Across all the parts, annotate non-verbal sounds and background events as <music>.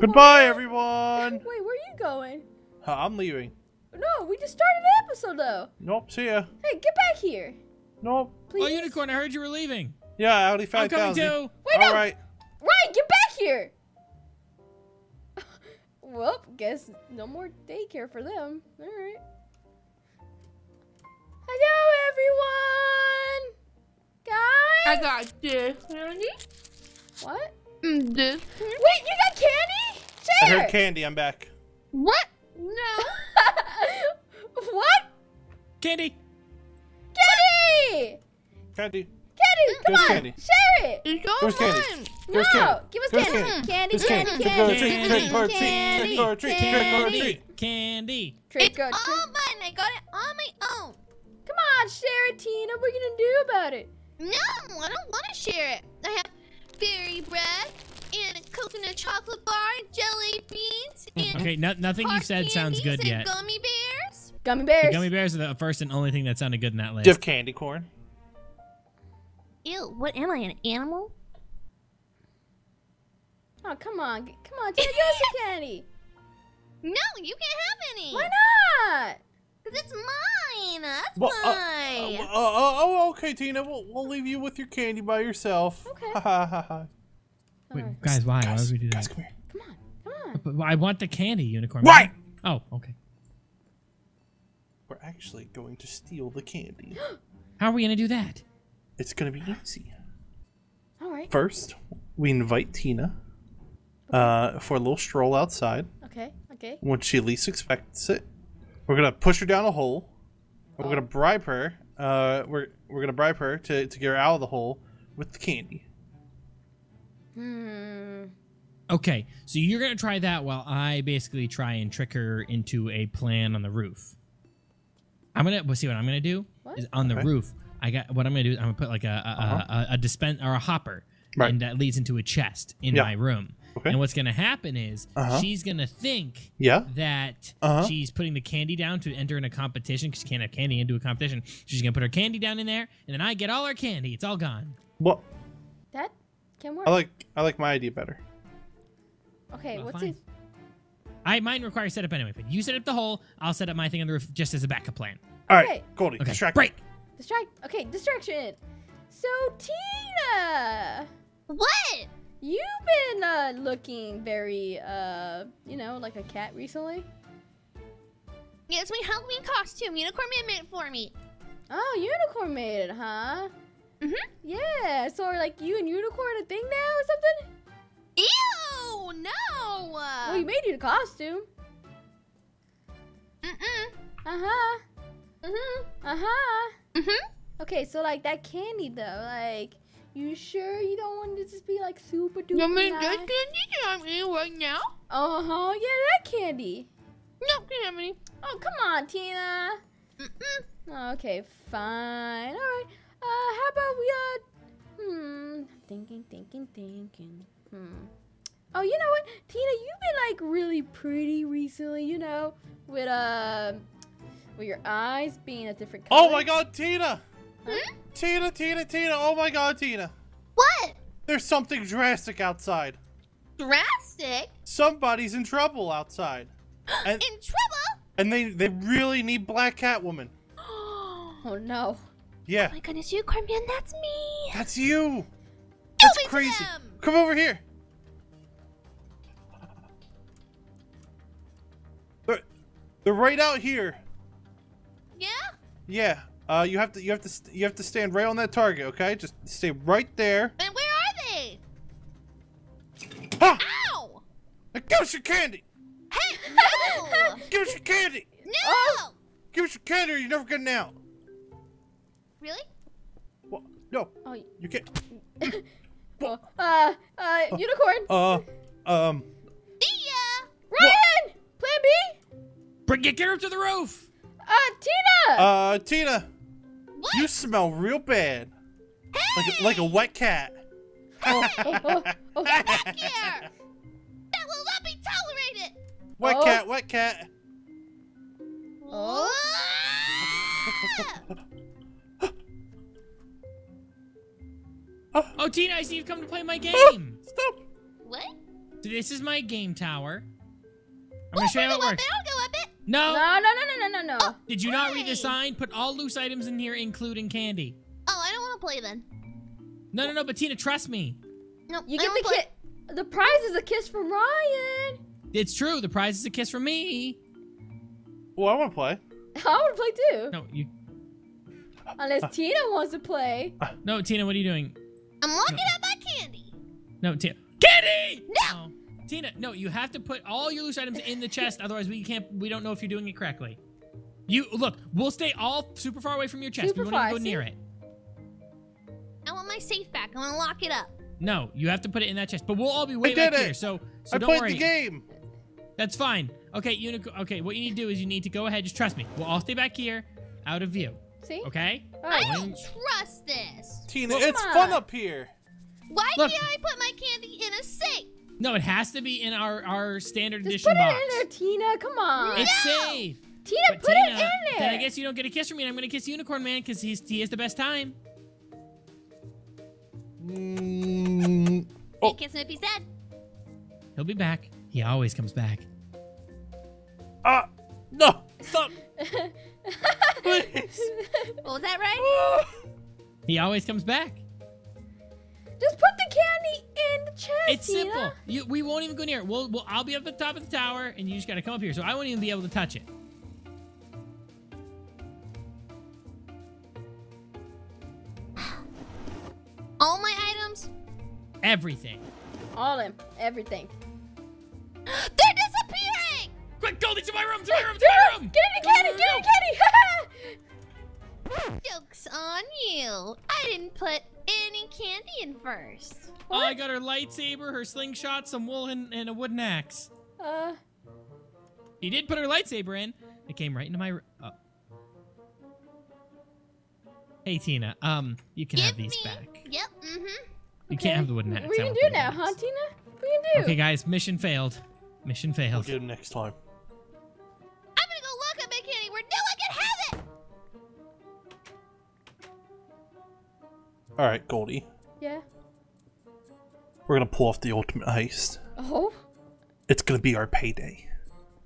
Goodbye, everyone. Wait, where are you going? I'm leaving. No, we just started the episode though. Nope. See ya. Hey, get back here, Nope. please. Oh, Unicorn, I heard you were leaving. Yeah, Audi I'm coming thousand. too. Wait, no. All right. Right, get back here. <laughs> well, guess no more daycare for them. All right. Hello, everyone. Guys. I got this candy. What? Mm, This. Wait, you got candy? I heard candy. I'm back. What? No. <laughs> what? Candy. Candy! Candy. Candy, come Where's on, candy? share it. It's all Where's candy? mine. Where's no, candy? give us Where's candy. Candy, Where's candy, candy? candy, Trick or treat, candy, trick or treat, candy, trick or treat, trick or candy. treat. Candy. Trick It's or all treat. mine. I got it on my own. Come on, share it, Tina. What are you gonna do about it? No, I don't want to share it. I have fairy bread and coconut chocolate bar and jelly beans and Okay, no, nothing you've hard said sounds candies good and yet. gummy bears. Gummy The bears. gummy bears are the first and only thing that sounded good in that list. Do you have candy corn? Ew, what am I, an animal? Oh, come on, G- come on, Tina, give us the <laughs> candy. No, you can't have any. Why not? Because it's mine. That's Well, uh, mine. Uh, uh, uh, oh, okay, Tina. We'll, we'll leave you with your candy by yourself. Okay. Ha ha ha ha. Wait, Alright. guys, why? Why Guys, would we do guys, that? come here. Come on, come on. But I want the candy, Unicorn. Right. Oh, okay. We're actually going to steal the candy. <gasps> How are we gonna do that? It's gonna be easy. All right. First, we invite Tina uh, for a little stroll outside. Okay. Okay. When she least expects it, we're gonna push her down a hole. and We're gonna bribe her. Uh, we're we're gonna bribe her to, to get her out of the hole with the candy. Hmm. Okay, so you're gonna try that while I basically try and trick her into a plan on the roof. I'm gonna well, see what I'm gonna do What? is on the Okay. roof. I got what I'm gonna do. is I'm gonna put like a a, Uh-huh. a, a, a dispen or a hopper, Right. and that leads into a chest in Yeah. my room. Okay. And what's gonna happen is Uh-huh. she's gonna think Yeah. that Uh-huh. she's putting the candy down to enter in a competition because she can't have candy into a competition. She's gonna put her candy down in there, and then I get all her candy. It's all gone. Well, That can work. I like I like my idea better. okay. Well, what's fine. it? I mine requires setup anyway, but you set up the hole. I'll set up my thing on the roof just as a backup plan. All right, Okay. Goldy, Okay, distract. break. Distract. Okay, distraction. So Tina, what? you've been uh, looking very, uh, you know, like a cat recently. Yeah, it's my Halloween costume. Unicorn Mann made it for me. Oh, unicorn made it, huh? Mhm. Yeah. So are like you and unicorn a thing now or something? Ew, no. well, you made you a costume. Mm-mm. Uh huh. Mm-hmm. Uh huh. Mm-hmm. Okay, so like that candy though, like, you sure you don't want to just be like super duper You want me to get candy that I'm eating right now? Uh huh. Yeah, that candy. No, can't have any. Oh, come on, Tina. Mm-mm. Okay, fine. All right. Uh, how about we uh, hmm, thinking, thinking, thinking. Hmm. Oh, you know what, Tina, you've been like really pretty recently. You know, with uh, with your eyes being a different color. Oh my God, Tina! Hmm? Tina, Tina, Tina! Oh my God, Tina! What? There's something drastic outside. Drastic? Somebody's in trouble outside, <gasps> and In trouble? and they they really need Black Catwoman. oh <gasps> Oh no. Yeah, my goodness, you, Man, that's me. that's you. That's crazy. Come over here. They're, they're right out here. Yeah? Yeah. Uh, you have to you have to you have to stand right on that target. Okay, just stay right there. And where are they? Ha! Ow! Now Give us your candy. Hey, no! <laughs> Give us your candy. no! Give us your candy, or you're never getting out. Really? What? No, Oh, you can't. <laughs> oh, uh, uh, unicorn. Uh, um. See ya! Ryan, Plan B. Bring get, get her up to the roof. Uh, Tina. Uh, Tina, What? you smell real bad. Like a, like a wet cat. <laughs> oh, oh, oh. Get back here! That will not be tolerated! Wet Oh. cat, wet cat. Oh. Oh, Tina, I see you've come to play my oh, game. Stop. What? This is my game tower. I'm Oh, gonna show you how it works. weapon, I'll go up it. No. No, no, no, no, no, no, no. Oh, Did you not read the sign? Put all loose items in here, including candy. Oh, I don't want to play then. No, no, no, but Tina, trust me. No, You I get don't the play. kit. The prize is a kiss from Ryan. It's true. The prize is a kiss from me. Well, I want to play. I want to play too. No, you. Unless Tina wants to play. No, Tina, what are you doing? I'm locking up my candy. No, Tina. Candy! No. Oh. Tina, no, you have to put all your loose items in the chest, otherwise we can't. We don't know if you're doing it correctly. You look. We'll stay all super far away from your chest. Super we won't even far, go near it. I want my safe back. I want to lock it up. No, you have to put it in that chest. But we'll all be way did back it. here. So, so I don't played worry. the game. That's fine. Okay, Unicorn. Okay, what you need to do is you need to go ahead. Just trust me. We'll all stay back here, out of view. See? Okay? All I don't trust this. Tina, Come it's on. fun up here. Why Look. can't I put my candy in a safe? No, it has to be in our our standard Just edition put box. it in there, Tina. Come on. It's No. safe. Tina, But put Tina, it in there. then I guess you don't get a kiss from me. and I'm gonna kiss Unicorn Mann because he's he has the best time. Mm, Oh. Kiss him if he's dead. He'll be back. He always comes back. ah, no, stop, <laughs> please. <laughs> Oh, Was that right? <laughs> He always comes back. Just put the candy in the chest. It's simple. You, we won't even go near it. We'll, we'll, I'll be up at the top of the tower, and you just gotta come up here. So I won't even be able to touch it. <gasps> All my items, Everything. All them. Everything. <gasps> they're disappearing. Quick, Goldy, to my room, to my room, to my room. Get in the candy. Get in the candy. <laughs> Joke's on you. I didn't put any candy in first. Oh, I got her lightsaber, her slingshot, some wool, and, and a wooden axe. uh, She did put her lightsaber in. It came right into my. r- Oh. Hey Tina, um, you can Give have these me. back. Yep. Mm-hmm. You okay. can't have the wooden axe. What are I you want gonna do the now, wooden huh, axe. Tina? What are you gonna do? Okay, guys, mission failed. Mission I'll failed. get him next time. All right, Goldy, Yeah. we're gonna pull off the ultimate heist. Oh. It's gonna be our payday.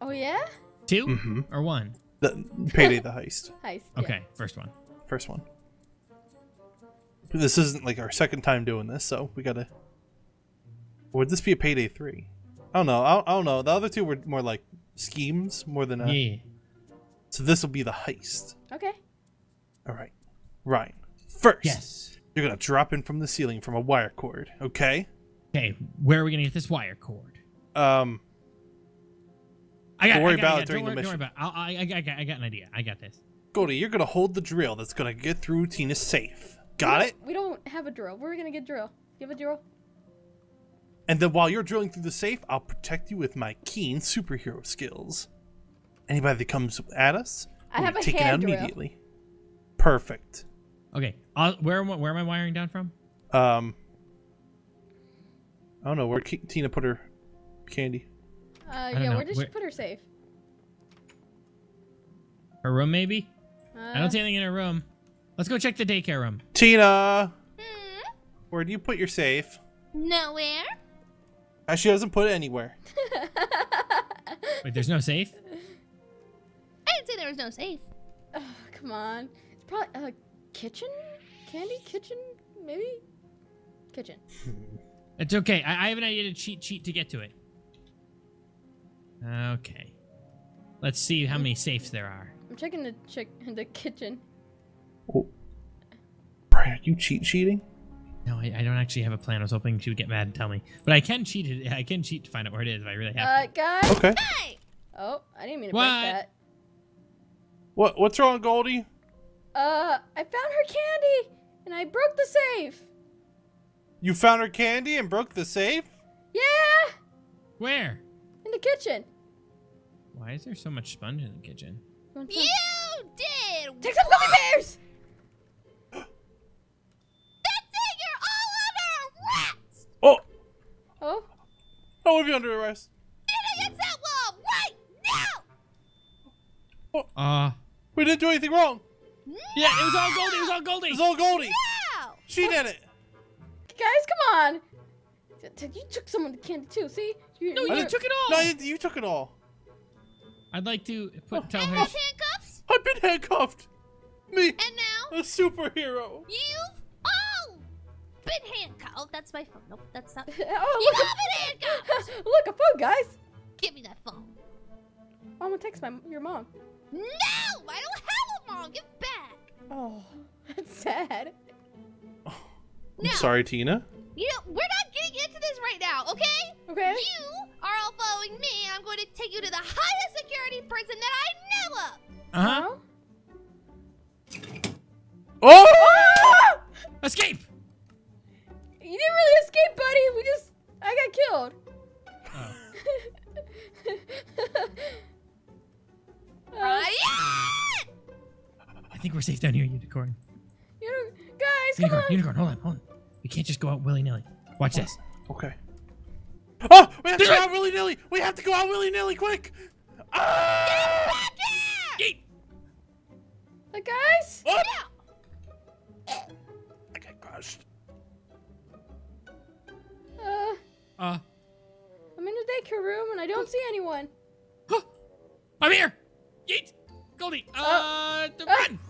Oh yeah. 2 Mhm. or one? The payday, the heist. <laughs> Heist. yeah. Okay, first one. First one. This isn't like our second time doing this, so we gotta. Would this be a payday three? I don't know. I don't, I don't know. The other two were more like schemes more than a. Yeah. So this will be the heist. Okay. All right, Ryan. First, Yes. You're gonna drop in from the ceiling from a wire cord. Okay. Okay, where are we gonna get this wire cord? Um. I got. Don't worry I got, about I it during don't the worry, Don't worry mission. about. It. I'll, I, I, I, got, I got an idea. I got this. Goldy, you're gonna hold the drill that's gonna get through Tina's safe. Got We it? We don't have a drill. We're we gonna get drill. You have a drill? And then while you're drilling through the safe, I'll protect you with my keen superhero skills. Anybody that comes at us, I we'll have be a taken hand out drill. immediately. Perfect. Okay. I'll, where am I, where am I wiring down from? Um, I don't know where Ki- Tina put her candy. Uh, yeah. know. Where did Where- she put her safe? Her room, maybe. Uh, I don't see anything in her room. Let's go check the daycare room. Tina, Hmm. where do you put your safe? Nowhere. Uh, She doesn't put it anywhere. <laughs> Wait, there's no safe. I didn't say there was no safe. Oh, come on. It's probably a kitchen, candy kitchen, maybe. Kitchen. <laughs> It's okay. I, I have an idea to cheat cheat to get to it. Okay. Let's see how many safes there are. I'm checking the chick in the kitchen. Oh. Brian, are you cheat sheeting? No, I, I don't actually have a plan. I was hoping she would get mad and tell me, but I can cheat it. I can cheat to find out where it is if I really have Uh, to. guys. Okay. Hey. Oh, I didn't mean to What? break that. What What's wrong, Goldy? Uh, I found her candy, and I broke the safe. You found her candy and broke the safe? Yeah, Where? in the kitchen. Why is there so much sponge in the kitchen? You want some? You did. Take some gummy bears. <gasps> That's it. You're all under arrest. Oh, Oh, I'll leave you under arrest. Get against that right now. Uh, We didn't do anything wrong. Yeah, it was all Goldy. It was all Goldy. It was all Goldy. Now. She did it. guys, come on. You took some of the candy too. See? You, No, you- you took it all. No, you, you took it all. I'd like to Oh. put tell And her. with handcuffs. I've been handcuffed. Me, And now a superhero. you've all been handcuffed. Oh, that's my phone. Nope, that's not. <laughs> oh, You look, have been handcuffed. <laughs> look, a phone, guys. Give me that phone. I'm gonna text my your mom. No, I don't have a mom. Give it back. Oh, that's sad. I'm No. sorry, Tina. You know, we're not getting into this right now, okay? Okay. You are all following me, and I'm going to take you to the highest security prison that I know of. Uh huh. Huh? Oh! Ah! Escape. We're safe down here, unicorn. you guys, come Unicorn, on. unicorn, hold on, hold on. We can't just go out willy nilly. Watch this. Okay. Oh, we have to go out willy nilly. We have to go out willy nilly, quick. Ah! Back here! Uh, guys. Oh, Now, I got crushed. Uh, Uh, I'm in the daycare room and I don't see anyone. I'm here. Yeet. Goldy. Uh, the run. Oh,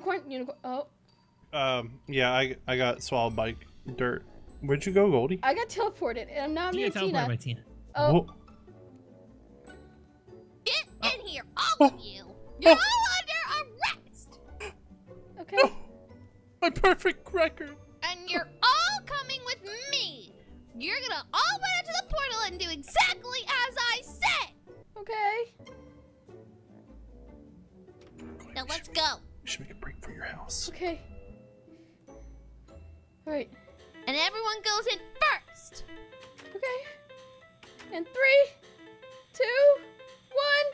Unicorn. Unicorn. Oh, Um, yeah, I I got swallowed by dirt. Where'd you go, Goldy? I got teleported, and now I'm You near get Tina. teleported by Tina. Oh. Whoa. Get in here, all of you! You're all under arrest! Okay. My perfect record. And you're all coming with me! You're gonna all run into the portal and do exactly as I said! Okay. Now let's go. We should make a break for your house. Okay. All right. And everyone goes in first! Okay. And three, two, one,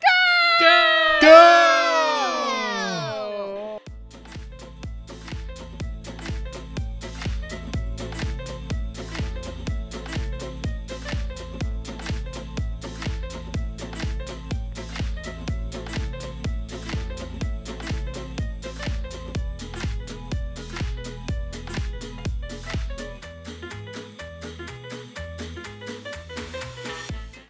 go! Go. Go!